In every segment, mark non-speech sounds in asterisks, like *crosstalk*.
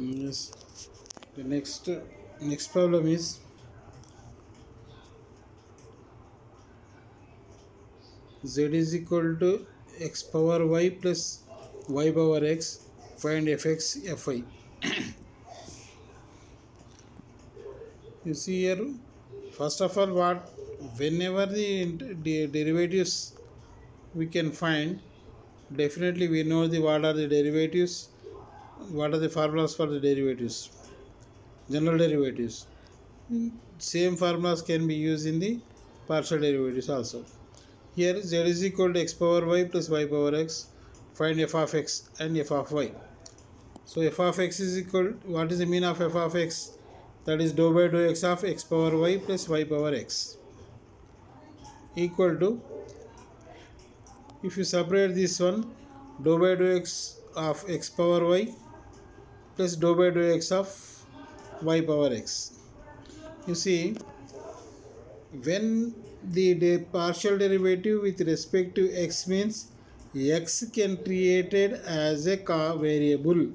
Mm, Yes. The next next problem is z is equal to x power y plus y power x. Find fx fy. *coughs* you see here. First of all, what whenever the, the derivatives we can find, definitely we know the what are the derivatives what are the formulas for the derivatives? General derivatives. Hmm. Same formulas can be used in the partial derivatives also. Here z is equal to x power y plus y power x. Find f of x and f of y. So f of x is equal what is the mean of f of x? That is dou by dou x of x power y plus y power x. Equal to if you separate this one dou by dou x of x power y plus dou by dou x of y power x. You see when the, the partial derivative with respect to x means x can treated as a variable.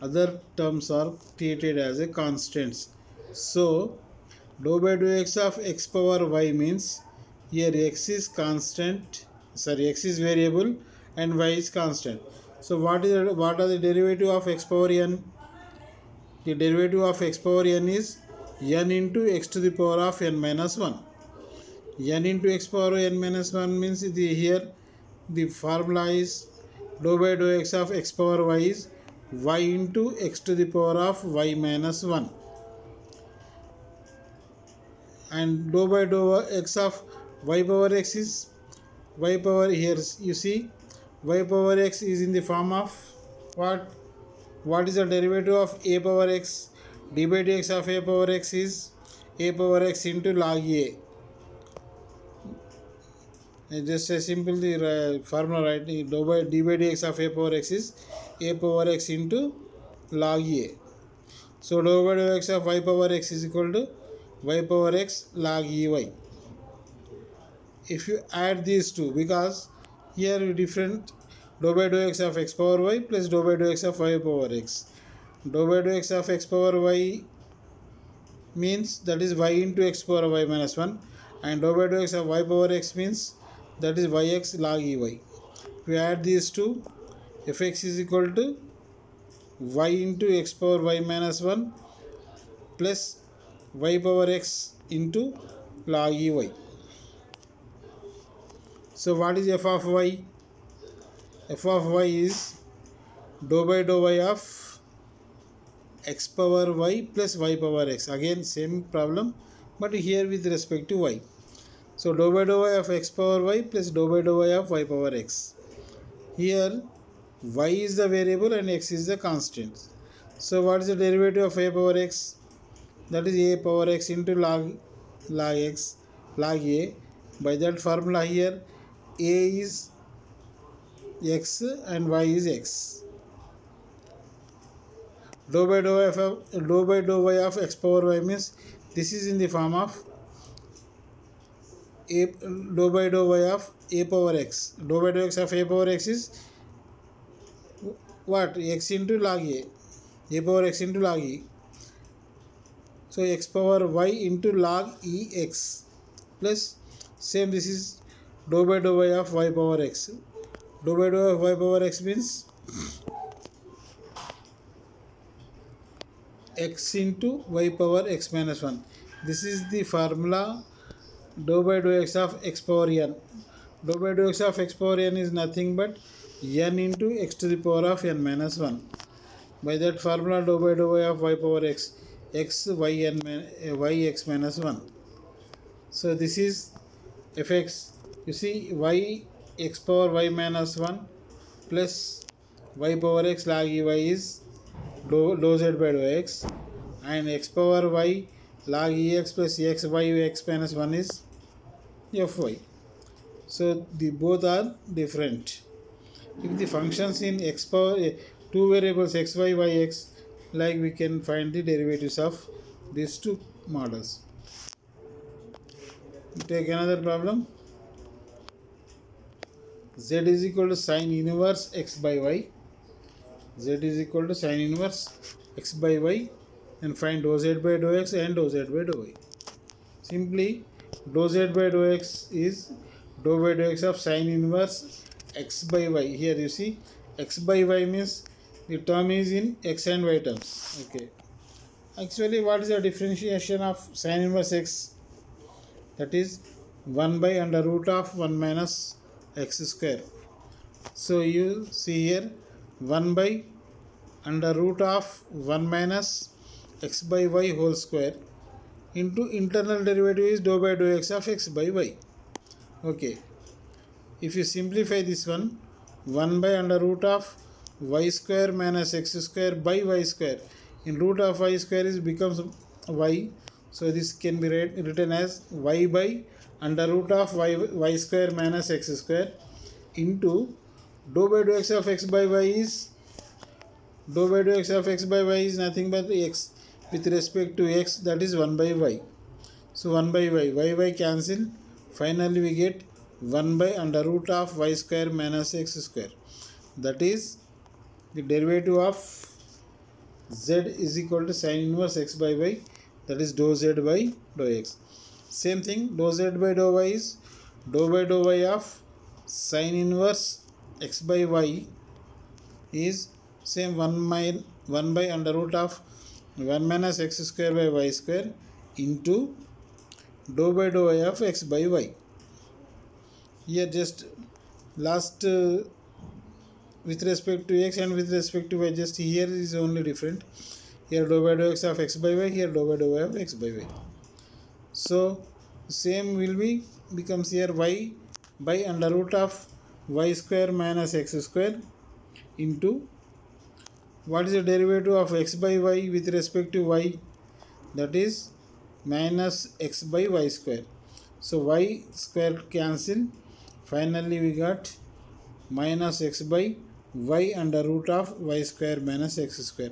Other terms are treated as a constants. So dou by dou x of x power y means here x is constant sorry x is variable and y is constant. So what is what are the derivative of x power n the derivative of x power n is n into x to the power of n minus 1 n into x power n minus 1 means the here the formula is dou by dou x of x power y is y into x to the power of y minus 1 and dou by dou x of y power x is y power here you see y power x is in the form of what what is the derivative of a power x? D by dx of a power x is a power x into log a. It's just a simple the uh, formula right? Dou by d by dx of a power x is a power x into log a. So dou by dou x of y power x is equal to y power x log ey if you add these two because here different dou by dou x of x power y plus dou by dou x of y power x dou by dou x of x power y means that is y into x power y minus 1 and dou by dou x of y power x means that is yx log ey you add these two fx is equal to y into x power y minus 1 plus y power x into log ey so what is f of y f of y is dou by dou y of x power y plus y power x. Again same problem but here with respect to y. So dou by dou y of x power y plus dou by dou y of y power x. Here y is the variable and x is the constant. So what is the derivative of a power x? That is a power x into log log x log a. By that formula here a is x and y is x. Dou by dou f of dou by dou y of x power y means this is in the form of a dou by dou y of a power x. Dou by dou x of a power x is what? X into log a. A power x into log e. So x power y into log e x. Plus same this is dou by dou y of y power x dou by dou of y power x means x into y power x minus 1 this is the formula. Dou by dou x of x power n. Dou by dou x of x power n is nothing but n into x to the power of n minus 1 by that formula dou by dou y of y power x x y n uh, y x minus 1 so this is fx you see y x power y minus 1 plus y power x log ey is dou, dou z by dou x. And x power y log ex plus x y x minus 1 is fy so the both are different. If the functions in x power eh, two variables x y y x like we can find the derivatives of these two models. Take another problem z is equal to sine inverse x by y z is equal to sine inverse x by y and find dou z by dou x and dou z by dou y. Simply dou z by dou x is dou by dou x of sine inverse x by y. Here you see x by y means the term is in x and y terms. Okay. Actually what is the differentiation of sine inverse x? That is 1 by under root of 1 minus x square. So you see here 1 by under root of 1 minus x by y whole square into internal derivative is dou by dou x of x by y. Okay. If you simplify this one 1 by under root of y square minus x square by y square in root of y square is becomes y so this can be read, written as y by under root of y, y square minus x square into dou by dou x of x by y is dou by dou x of x by y is nothing but x with respect to x that is 1 by y. So 1 by y, y y cancel finally we get 1 by under root of y square minus x square that is the derivative of z is equal to sine inverse x by y that is dou z by dou x. Same thing dou z by dou y is dou by dou y of sine inverse x by y is same 1 by 1 by under root of 1 minus x square by y square into dou by dou y of x by y. Here just last uh, with respect to x and with respect to y just here is only different. Here dou by dou x of x by y, here dou by dou y of x by y so same will be becomes here y by under root of y square minus x square into what is the derivative of x by y with respect to y? That is minus x by y square. So y square cancel. Finally we got minus x by y under root of y square minus x square.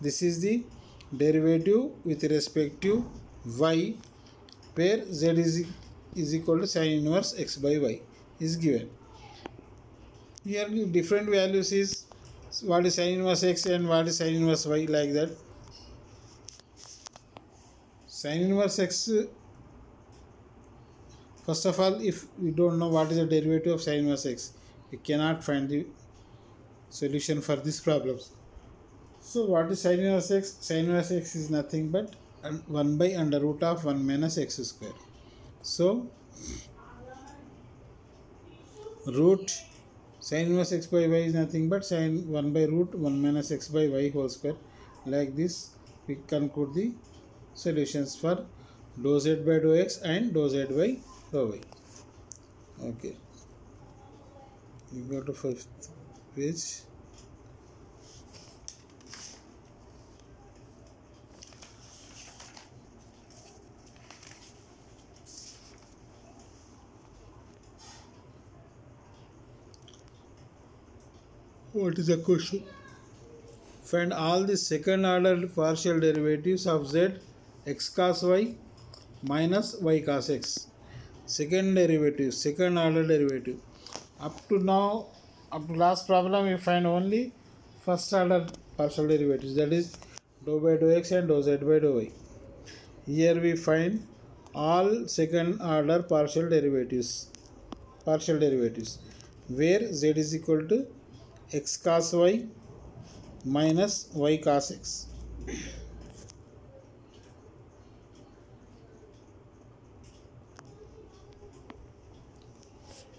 This is the derivative with respect to y where z is, is equal to sine inverse x by y is given. Here different values is what is sine inverse x and what is sine inverse y like that. Sine inverse x first of all if we don't know what is the derivative of sine inverse x we cannot find the solution for these problems. So what is sine inverse x? Sine inverse x is nothing but 1 by under root of 1 minus x square. So, root sine inverse x by y is nothing but sine 1 by root 1 minus x by y whole square. Like this, we conclude the solutions for dou z by dou x and dou z by dou y. Okay. We go to fifth page. What is the question? Find all the second order partial derivatives of z x cos y minus y cos x. Second derivative, second order derivative. Up to now, up to last problem, we find only first order partial derivatives that is dou by dou x and dou z by dou y. Here we find all second order partial derivatives, partial derivatives where z is equal to x cos y minus y cos x.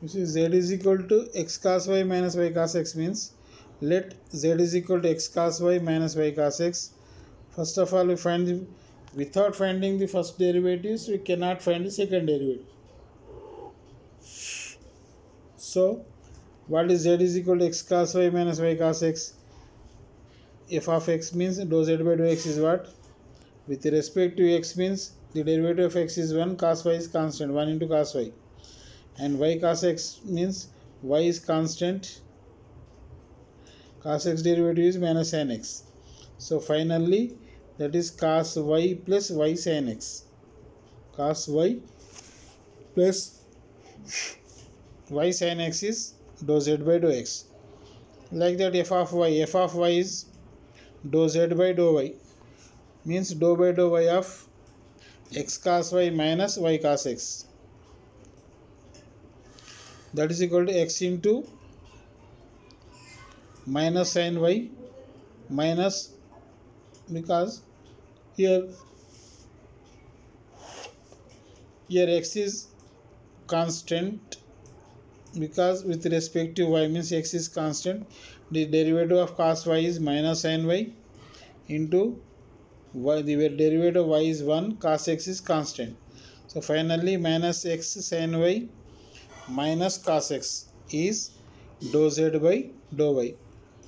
You see z is equal to x cos y minus y cos x means let z is equal to x cos y minus y cos x. First of all we find the without finding the first derivatives we cannot find the second derivative. So what is z is equal to x cos y minus y cos x? F of x means dou z by dou x is what? With respect to x means the derivative of x is 1 cos y is constant 1 into cos y. And y cos x means y is constant cos x derivative is minus sin x. So finally that is cos y plus y sin x. Cos y plus y sin x is dou z by dou x. Like that f of y f of y is dou z by dou y. Means dou by dou y of x cos y minus y cos x. That is equal to x into minus sin y minus because here here x is constant because with respect to y means x is constant the derivative of cos y is minus sin y into y the derivative of y is 1 cos x is constant. So finally minus x sin y minus cos x is dou z by dou y.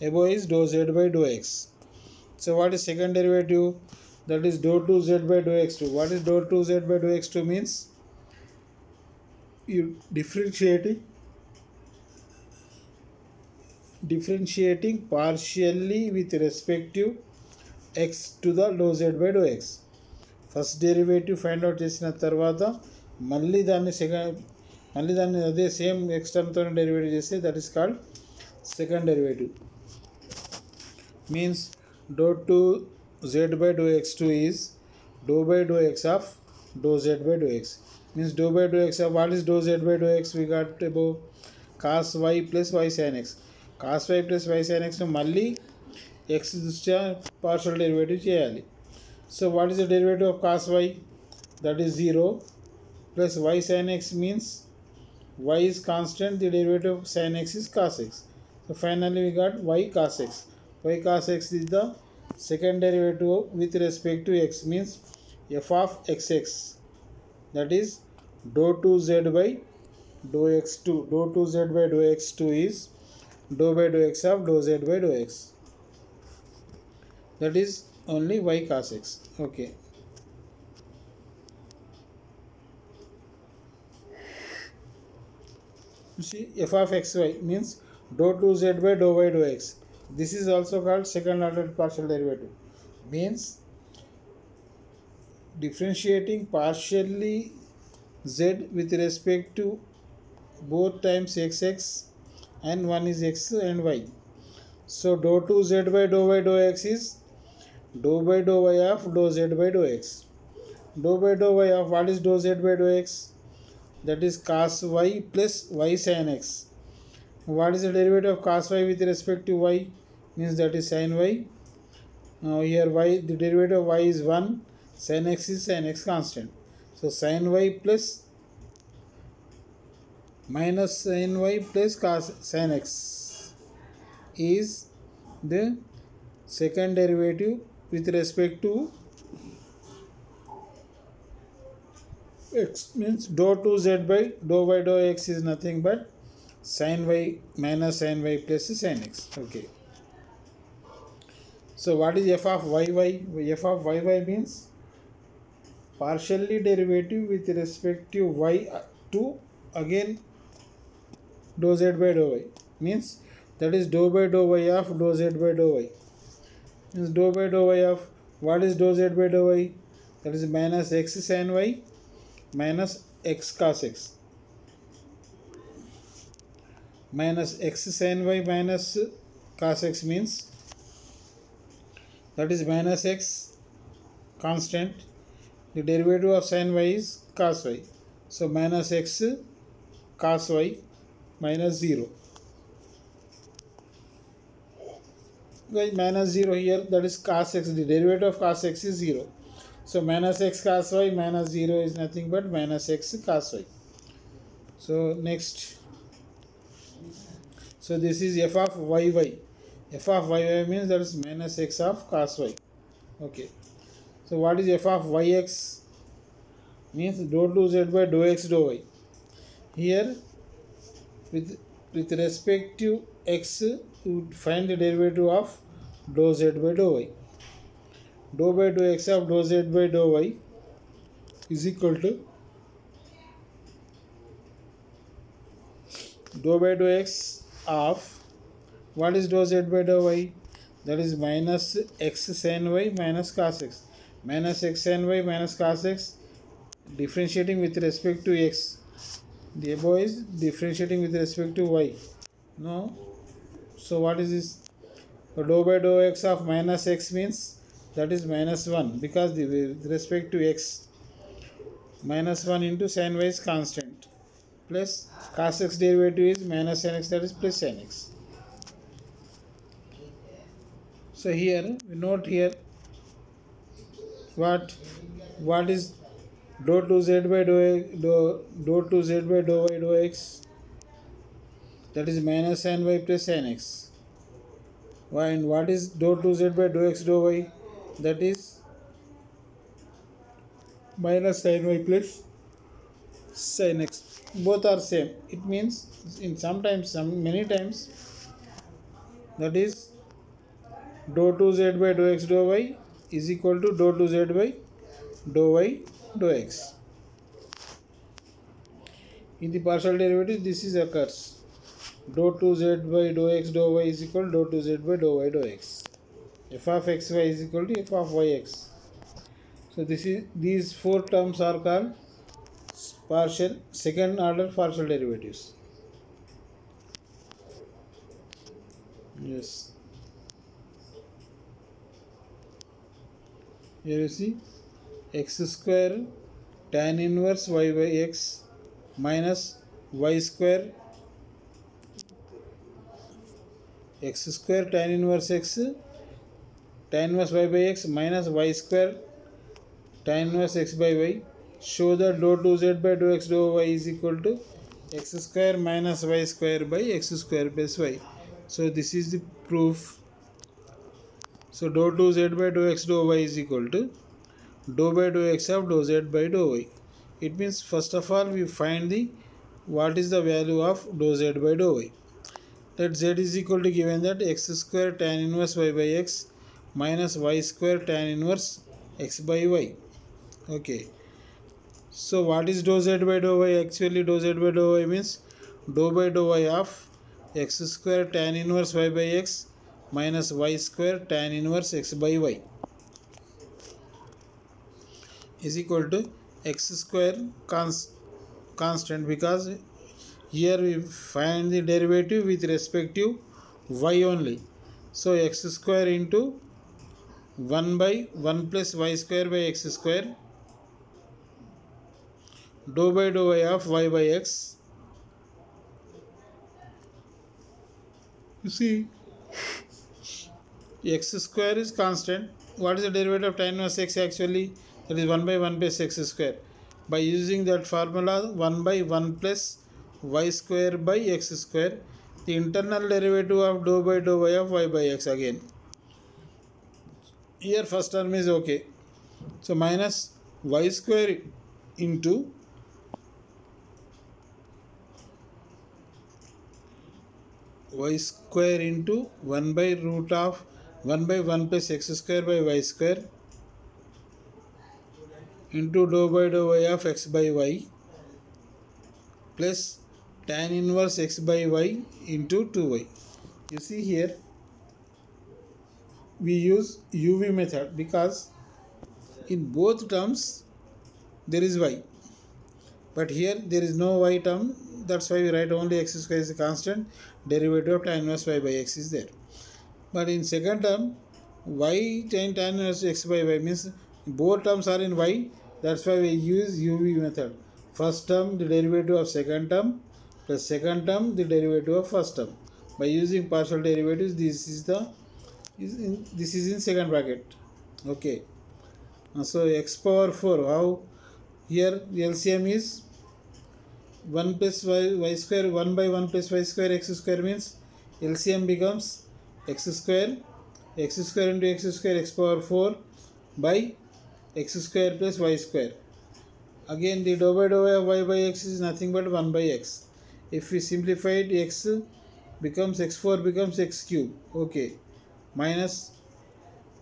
Above is dou z by dou x. So what is second derivative? That is dou 2 z by dou x2 what is dou 2 z by dou x2 means? You differentiating differentiating partially with respect to x to the dou z by dou x first derivative find out చేసిన తర్వాత మళ్ళీ దాన్ని second మళ్ళీ దాన్ని అదే same X టర్మ్తో derivative చేస్తే that is called second derivative means dou 2 z by dou x2 is dou by dou x of dou z by dou x means dou by dou x of what is dou z by dou x we got above cos y plus y sin x cos cos y plus y sin x malli x dushya partial derivative chayali. So what is the derivative of cos y? That is 0 plus y sin x means y is constant, the derivative of sin x is cos x. So finally we got y cos x. y cos x is the second derivative with respect to x means f of xx that is dou to z by dou x to dou to z by dou x2 is dou by dou x of dou z by dou x. That is only y cos x. Okay. You see f of xy means dou 2z by dou y dou x. This is also called second order partial derivative. Means differentiating partially z with respect to both times xx and one is x and y. So dou 2z by dou y dou x is dou by dou y of dou z by dou x. Dou by dou y of what is dou z by dou x? That is cos y plus y sin x. What is the derivative of cos y with respect to y? Means that is sin y. Now here y the derivative of y is 1 sin x is sin x constant. So sin y plus minus sin y plus cos sin x is the second derivative with respect to x means dou 2z by dou y dou x is nothing but sin y minus sin y plus sin x. Okay. So what is f of yy f of yy means partially derivative with respect to y uh, to again dou z by dou y. Means that is dou by dou y of dou z by dou y. Means dou by dou y of what is dou z by dou y? That is minus x sin y minus x cos x. Minus x sin y minus cos x means that is minus x constant. The derivative of sin y is cos y. So minus x cos y minus 0 Guys, minus 0 here that is cos x the derivative of cos x is 0 so minus x cos y minus 0 is nothing but minus x cos y. So next. So this is f of yy f of yy means that is minus x of cos y. Okay. So what is f of yx means dou 2z by dou x dou y. Here with with respect to x you would find the derivative of dou z by dou y. Dou by dou x of dou z by dou y is equal to dou by dou x of what is dou z by dou y? That is minus x sin y minus cos x. Minus x sin y minus cos x differentiating with respect to x the above is differentiating with respect to y. No? So what is this? Dou by dou x of minus x means that is minus 1 because the, with respect to x minus 1 into sin y is constant plus cos x derivative is minus sin x that is plus sin x. So here we note here what what is dou 2 z by dou dou, dou 2 z by dou y dou x. That is minus sin y plus sin x. Why and what is dou 2 z by dou x dou y? That is minus sin y plus sin x. Both are same. It means in sometimes some many times that is dou 2 z by dou x dou y is equal to dou 2 z by dou y dou x. In the partial derivative this is occurs. Dou 2 z by dou x dou y is equal to dou 2 z by dou y dou x. F of x y is equal to f of y x. So this is these four terms are called partial second order partial derivatives. Yes. Here you see x square tan inverse y by x minus y square x square tan inverse x tan inverse y by x minus y square tan inverse x by y. Show that dou 2z by dou x dou y is equal to x square minus y square by x square plus y. So this is the proof. So dou 2z by dou x dou y is equal to dou by dou x of dou z by dou y. It means first of all we find the what is the value of dou z by dou y? Let z is equal to given that x square tan inverse y by x minus y square tan inverse x by y. Okay. So what is dou z by dou y? Actually dou z by dou y means dou by dou y of x square tan inverse y by x minus y square tan inverse x by y is equal to x square const constant because here we find the derivative with respect to y only. So x square into 1 by 1 plus y square by x square dou by dou y of y by x. You see x square is constant. What is the derivative of tan inverse x actually that is 1 by 1 plus x square. By using that formula 1 by 1 plus y square by x square the internal derivative of dou by dou y of y by x again. Here first term is okay. So minus y square into y square into 1 by root of 1 by 1 plus x square by y square into dou by dou y of x by y plus tan inverse x by y into 2y. You see here we use UV method because in both terms there is y. But here there is no y term. That's why we write only x square is a constant. Derivative of tan inverse y by x is there. But in second term y tan tan inverse x by y means both terms are in y that's why we use uv method. First term the derivative of second term plus second term the derivative of first term. By using partial derivatives this is the is in, this is in second bracket. Okay. Uh, so x power 4 how? Here the LCM is 1 plus y, y square 1 by 1 plus y square x square means LCM becomes x square x square into x square x power 4 by x square plus y square. Again the dou by dou y of y by x is nothing but 1 by x. If we simplify it x becomes x4 becomes x cube. Okay. Minus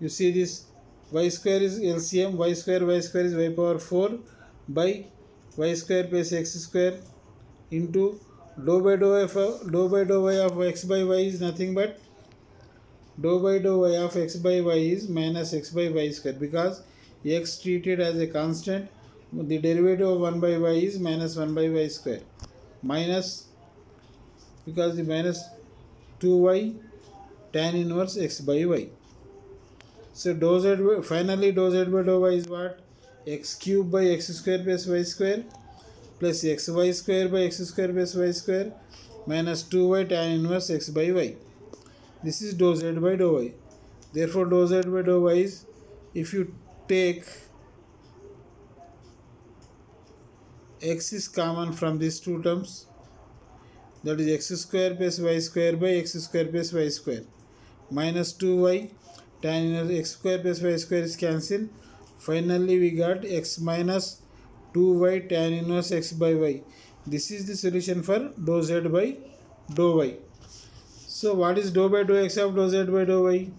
you see this y square is LCM y square y square is y power 4 by y square plus x square into dou by dou f dou by dou y of x by y is nothing but dou by dou y of x by y is minus x by y square because x treated as a constant the derivative of 1 by y is minus 1 by y square minus because the minus 2y tan inverse x by y. So dou z finally dou z by dou y is what? x cube by x square plus y square plus xy square by x square plus y square minus 2y tan inverse x by y. This is dou z by dou y. Therefore dou z by dou y is if you take x is common from these two terms. That is x square plus y square by x square plus y square. Minus 2y tan inverse x square plus y square is cancelled. Finally we got x minus 2y tan inverse x by y. This is the solution for dou z by dou y. So what is dou by dou x of dou z by dou y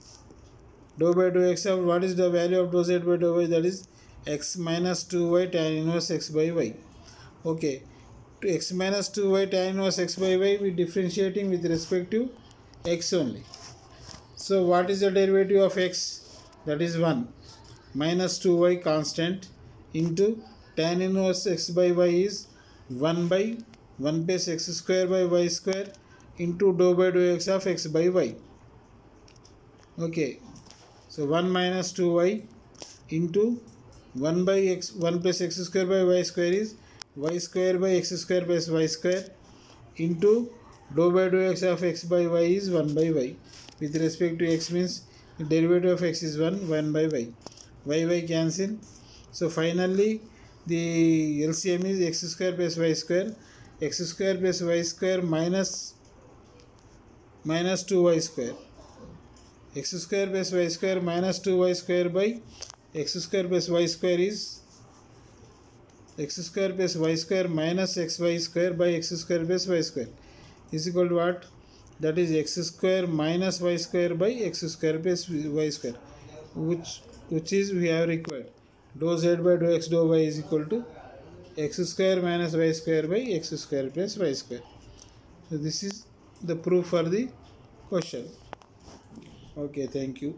dou by dou x of what is the value of dou z by dou y? That is x minus 2y tan inverse x by y. Okay. To x minus 2y tan inverse x by y we differentiating with respect to x only. So what is the derivative of x? That is 1 minus 2y constant into tan inverse x by y is 1 by 1 plus x square by y square into dou by dou x of x by y. Okay so 1 minus 2y into 1 by x 1 plus x square by y square is y square by x square plus y square into dou by dou x of x by y is 1 by y. With respect to x means derivative of x is 1 1 by y. Y y cancel. So finally the LCM is x square plus y square. X square plus y square minus minus 2y square x square plus y square minus 2y square by x square plus y square is x square plus y square minus xy square by x square plus y square is equal to what? That is x square minus y square by x square plus y square which which is we have required. Dou z by dou x dou y is equal to x square minus y square by x square plus y square. So this is the proof for the question. Okay, thank you.